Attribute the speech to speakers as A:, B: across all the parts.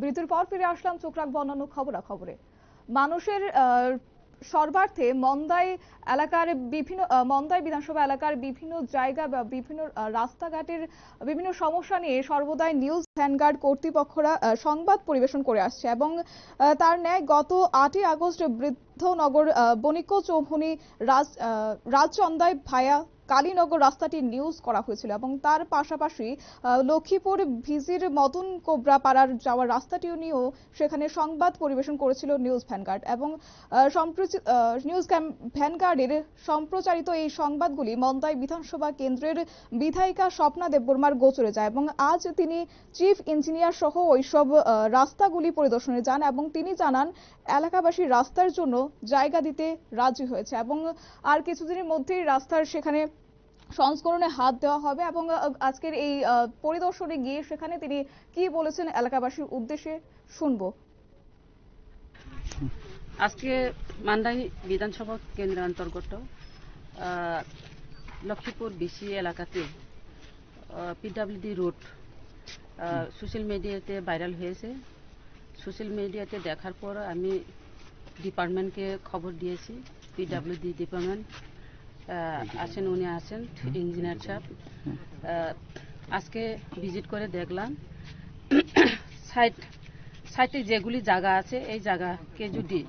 A: বিরতির পর ফিরে আসলাম চোখ রাখব অন্যান্য খবরাখবরে। মানুষের সর্বার্থে মন্দাই এলাকার বিভিন্ন মন্দাই বিধানসভা এলাকার বিভিন্ন জায়গা বা বিভিন্ন রাস্তাঘাটের বিভিন্ন সমস্যা নিয়ে সর্বদাই নিউজ ভ্যানগার্ড কর্তৃপক্ষরা সংবাদ পরিবেশন করে আসছে এবং তার ন্যায় গত আটই আগস্ট বৃদ্ধনগর আহ, বণিক্য রাজ রাজচন্দায় ভায়া কালীনগর রাস্তাটি নিউজ করা হয়েছিল এবং তার পাশাপাশি লক্ষ্মীপুর ভিজির মদন কোবরা পাড়ার যাওয়ার রাস্তাটিও নিয়েও সেখানে সংবাদ পরিবেশন করেছিল নিউজ ভ্যানগার্ড এবং নিউজ ভ্যানগার্ডের সম্প্রচারিত এই সংবাদগুলি মন্দাই বিধানসভা কেন্দ্রের বিধায়িকা স্বপ্না দেববর্মার গোচরে যায় এবং আজ তিনি চিফ ইঞ্জিনিয়ার সহ ওইসব রাস্তাগুলি পরিদর্শনে যান এবং তিনি জানান, এলাকাবাসী রাস্তার জন্য জায়গা দিতে রাজি হয়েছে এবং আর কিছুদিনের মধ্যেই রাস্তার সেখানে সংস্করণে হাত দেওয়া হবে এবং আজকের এই পরিদর্শনে গিয়ে সেখানে তিনি কি বলেছেন এলাকাবাসীর উদ্দেশ্যে শুনব।
B: আজকে মান্দাই বিধানসভা কেন্দ্রের অন্তর্গত লক্ষ্মীপুর বিসি এলাকাতে পিডাব্লিউডি রোড সোশ্যাল মিডিয়াতে ভাইরাল হয়েছে। সোশ্যাল মিডিয়াতে দেখার পর আমি ডিপার্টমেন্টকে খবর দিয়েছি পিডাব্লিউডি ডিপার্টমেন্ট। আছেন, উনি আছেন, ইঞ্জিনিয়ার সাহেব। আজকে ভিজিট করে দেখলাম, সাইট সাইটে যেগুলি জায়গা আছে, এই জায়গাকে যদি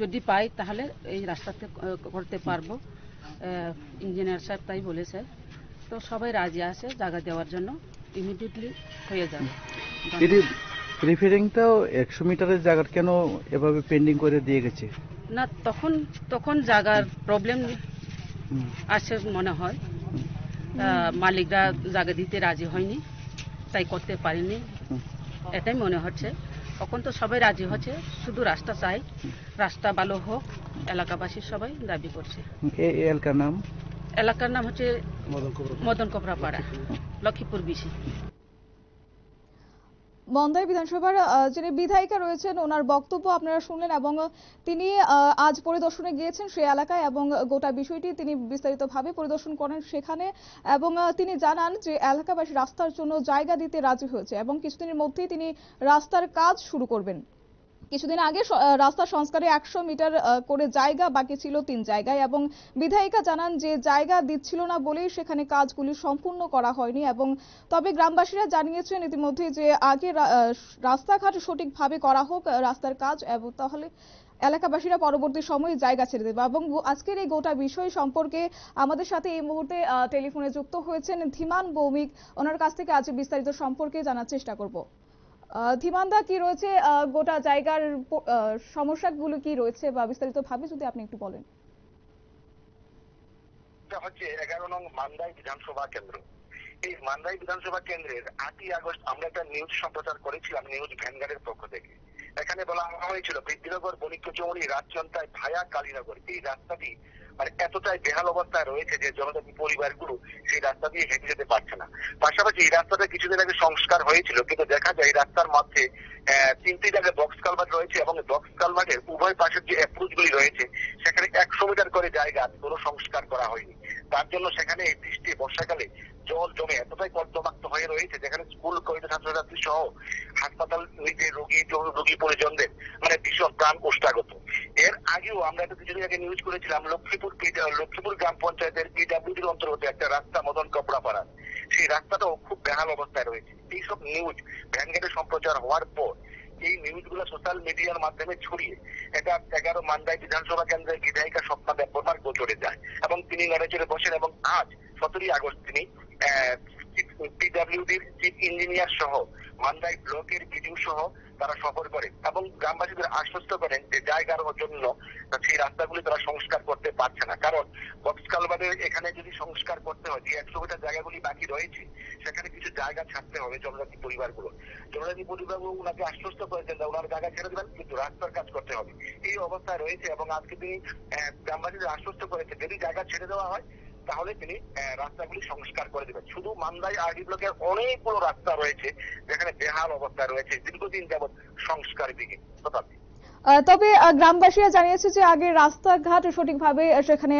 B: যদি পাই, তাহলে এই রাস্তাতে করতে পারব। ইঞ্জিনিয়ার সাহেব তাই বলেছে। তো সবাই রাজি আছে জায়গা দেওয়ার জন্য ইমিডিয়েটলি হয়ে যাবে।
C: এটি রিফারিংটাও একশো মিটারের জায়গা কেন এভাবে পেন্ডিং করে দিয়ে গেছে?
B: না তখন তখন জায়গার প্রবলেম আছে মনে হয়। মালিকরা জায়গা দিতে রাজি হয়নি তাই করতে পারেনি। এটাই মনে হচ্ছে। তখন তো সবাই রাজি হচ্ছে শুধু রাস্তা চাই রাস্তা ভালো হোক এলাকাবাসী সবাই দাবি করছে।
C: এলাকার নাম?
B: এলাকার নাম হচ্ছে মদন কপড়া পাড়া লক্ষ্মীপুর বিশি
A: মন্দাই বিধানসভার যিনি বিধায়িকা রয়েছেন, ওনার বক্তব্য আপনারা শুনলেন এবং তিনি আজ পরিদর্শনে গিয়েছেন সেই এলাকায় এবং গোটা বিষয়টি তিনি বিস্তারিতভাবে পরিদর্শন করেন সেখানে এবং তিনি জানান যে এলাকাবাসী রাস্তার জন্য জায়গা দিতে রাজি হয়েছে এবং কিছুদিনের মধ্যেই তিনি রাস্তার কাজ শুরু করবেন। কিছুদিন আগে রাস্তা সংস্কারে একশো মিটার করে জায়গা বাকি ছিল তিন জায়গায় এবং বিধায়িকা জানান যে জায়গা দিচ্ছিল না বলেই সেখানে কাজগুলি সম্পূর্ণ করা হয়নি এবং তবে গ্রামবাসীরা জানিয়েছেন ইতিমধ্যে যে আগে রাস্তাঘাট সঠিকভাবে করা হোক রাস্তার কাজ এবং তাহলে এলাকাবাসীরা পরবর্তী সময়ে জায়গা ছেড়ে দেবে এবং আজকের এই গোটা বিষয় সম্পর্কে আমাদের সাথে এই মুহূর্তে টেলিফোনে যুক্ত হয়েছেন ধীমান ভৌমিক। ওনার কাছ থেকে আজ বিস্তারিত সম্পর্কে জানার চেষ্টা করব। ধীমানদা কি রয়েছে? গোটা জায়গার সমস্যাগুলো কি রয়েছে বা বিস্তারিতভাবে যদি আপনি একটু বলেন।
D: হচ্ছে এগারো নং মান্দাই বিধানসভা কেন্দ্র। এই মান্দাই বিধানসভা কেন্দ্রের আটই আগস্ট আমরা একটা নিউজ সম্প্রচার করেছিলাম, নিউজ ভ্যানগার্ডের পক্ষ থেকে। এখানে বলা হয়েছিল বৃদ্ধিনগর বণিক্য চৌমনি রাজচন্তায় ভায়া কালীনগর। এই রাস্তাটি মানে এতটাই বেহাল অবস্থায় রয়েছে যে জনজাতি পরিবারগুলো সেই রাস্তা দিয়ে হেঁটে যেতে পারছে না। পাশাপাশি এই রাস্তাটা কিছুদিন আগে সংস্কার হয়েছিল, কিন্তু দেখা যায় এই রাস্তার মধ্যে তিনটি জায়গায় বক্স কালভার্ট রয়েছে এবং বক্স কালভার্টের উভয় পাশের যে অ্যাপ্রোচ গুলি রয়েছে, সেখানে একশো মিটার করে জায়গা কোনো সংস্কার করা হয়নি। তার জন্য সেখানে এই বৃষ্টি, বর্ষাকালে জল জমে এতটাই কর্দমাক্ত হয়ে রয়েছে, যেখানে স্কুল কলেজ ছাত্রছাত্রী সহ হাসপাতাল রোগী রোগী পরিজনদের মানে ভীষণ প্রাণ কোষ্টাগত এর আগেও আমরা একটা কিছুদিন আগে নিউজ করেছিলাম, লক্ষ্মীপুর লক্ষ্মীপুর গ্রাম পঞ্চায়েতের পিডাব্লিউডির অন্তর্গত একটা রাস্তা, মদন কপড়াপাড়া। সেই রাস্তাটাও খুব বেহাল অবস্থায় রয়েছে। এইসব নিউজ ভ্যানগেটে সম্প্রচার হওয়ার পর, এই নিউজগুলো সোশ্যাল মিডিয়ার মাধ্যমে ছড়িয়ে এটা এগারো মান্দাই বিধানসভা কেন্দ্রের বিধায়িকা স্বপ্না দেববর্মার গোচরে যায় এবং তিনি নড়েচড়ে বসেন এবং আজ সতেরোই আগস্ট তিনি পিডাব্লিউডির চিফ ইঞ্জিনিয়ার সহ মান্দাই ব্লকের বিডিও সহ তারা এবং গ্রামবাসীদের আশ্বস্ত করেন যে জায়গার জন্য সেই রাস্তাগুলি তারা সংস্কার করতে পারছে না। কারণ বক্স কালভার্টের এখানে যদি সংস্কার করতে হয়, যে একশো মিটার জায়গাগুলি বাকি রয়েছে, সেখানে কিছু জায়গা ছাড়তে হবে জনজাতি পরিবারগুলো। জনজাতি পরিবারগুলো ওনাকে আশ্বস্ত করেছেন যে ওনার জায়গা ছেড়ে দেবেন, কিন্তু রাস্তার কাজ করতে হবে। এই অবস্থায় রয়েছে এবং আজকে তিনি গ্রামবাসীদের আশ্বস্ত করেছেন, যদি জায়গা ছেড়ে দেওয়া হয় তাহলে তিনি রাস্তাগুলি সংস্কার করে দেবেন। শুধু মান্দাই আরডি ব্লকের অনেকগুলো রাস্তা রয়েছে যেখানে বেহাল অবস্থায় রয়েছে দীর্ঘদিন যাবৎ সংস্কার দিকে
A: আহ, তবে গ্রামবাসীরা জানিয়েছে যে আগে রাস্তাঘাট সঠিকভাবে সেখানে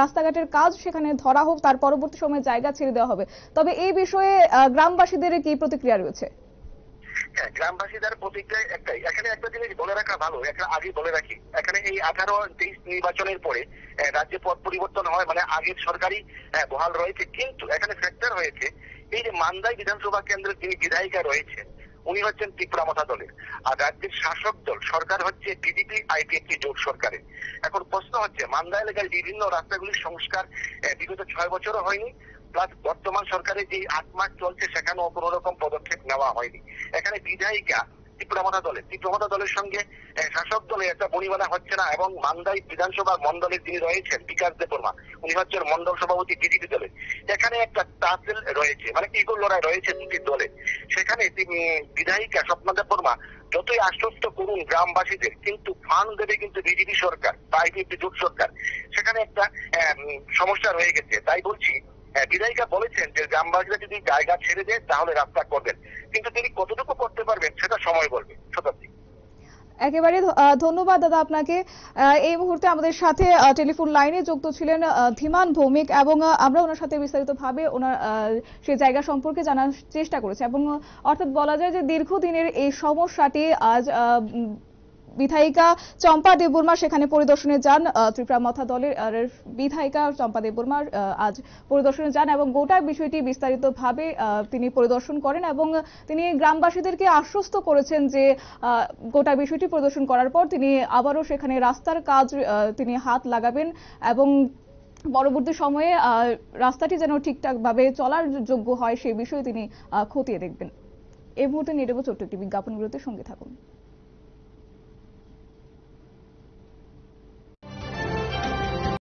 A: রাস্তাঘাটের কাজ সেখানে ধরা হোক তার পরবর্তী সময়ে জায়গা ছেড়ে দেওয়া হবে। তবে এই বিষয়ে গ্রামবাসীদের কি প্রতিক্রিয়া রয়েছে?
D: হ্যাঁ গ্রামবাসীদের প্রতিক্রিয়া একটাই। এখানে একটা জিনিস বলে রাখা ভালো, একটা আগে বলে রাখি। এখানে এই আঠারো তেইশ নির্বাচনের পরে রাজ্যে পদ পরিবর্তন হয় মানে আগের সরকারি বহাল রয়েছে। কিন্তু এখানে ফ্যাক্টর হয়েছে, এই যে মান্দাই বিধানসভা কেন্দ্রের যিনি বিধায়িকা রয়েছেন, উনি হচ্ছেন ত্রিপুরামথা দলের আর রাজ্যের শাসক দল, সরকার হচ্ছে বিজেপি আইপিএফটি জোট সরকারের। এখন প্রশ্ন হচ্ছে মান্দা এলাকার বিভিন্ন রাস্তাগুলির সংস্কার বিগত ছয় বছরও হয়নি, প্লাস বর্তমান সরকারের যে আট মাস চলছে, সেখানেও কোনো রকম পদক্ষেপ নেওয়া হয়নি। এখানে বিধায়িকা ত্রিপুরামথা দলের ত্রিপুরামথা দলের সঙ্গে শাসক দলে একটা বনিবানা হচ্ছে না এবং মান্দাই বিধানসভা মন্ডলের যিনি রয়েছেন, বিকাশ দেববর্মা, উনি হচ্ছেন মন্ডল সভাপতি বিজেপি দলের এখানে একটা তাসেল রয়েছে মানে ইগল লড়াই রয়েছে দুটি দলে। সেখানে বিধায়িকা স্বপ্নদেব বর্মা যতই আশ্বস্ত করুন গ্রামবাসীদের, কিন্তু ফান্ড দেবে কিন্তু বিজেপি সরকার, বা জোট সরকার। সেখানে একটা সমস্যা রয়ে গেছে। তাই বলছি আহ, বিধায়িকা বলেছেন যে গ্রামবাসীরা যদি জায়গা ছেড়ে দেয় তাহলে রাস্তা করবেন। কিন্তু তিনি কতটুকু করতে পারবেন সেটা সময় বলবে। শতাব্দী
A: একেবারে ধন্যবাদ দাদা আপনাকে। এই মুহূর্তে আমাদের সাথে টেলিফোন লাইনে যুক্ত ছিলেন ধীমান ভৌমিক এবং আমরা ওনার সাথে বিস্তারিতভাবে ওনার সেই জায়গা সম্পর্কে জানার চেষ্টা করেছি। এবং অর্থাৎ বলা যায় যে দীর্ঘদিনের এই সমস্যাটি আজ বিধায়িকা চম্পা দেববর্মা সেখানে পরিদর্শনে যান ত্রিপুরা মথা দলের বিধায়িকা চম্পা দেববর্মা আজ পরিদর্শনে যান এবং গোটা বিষয়টি বিস্তারিতভাবে তিনি পরিদর্শন করেন এবং তিনি গ্রামবাসীদেরকে আশ্বস্ত করেছেন যে গোটা বিষয়টি পরিদর্শন করার পর তিনি আবারও সেখানে রাস্তার কাজ তিনি হাত লাগাবেন এবং পরবর্তী সময়ে রাস্তাটি যেন ঠিকঠাকভাবে চলার যোগ্য হয় সেই বিষয়ে তিনি খতিয়ে দেখবেন। এই মুহূর্তে নিয়ে ছোট্ট একটি বিজ্ঞাপন বিরতির সঙ্গে থাকুন।